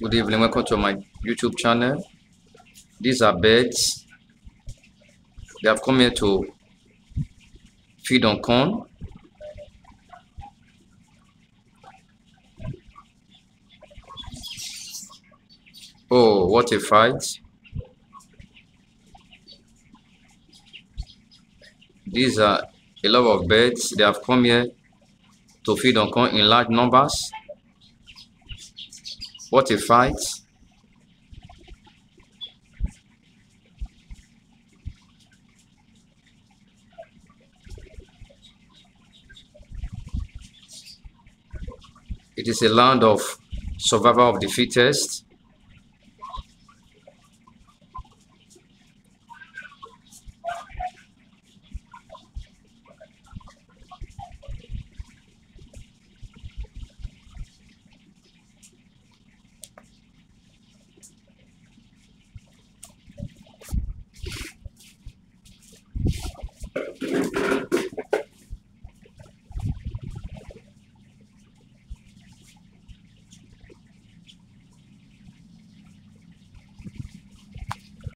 Good evening, welcome to my YouTube channel. These are birds. They have come here to feed on corn. Oh, what a fight. These are a lot of birds. They have come here to feed on corn in large numbers. What a fight. It is a land of survival of the fittest.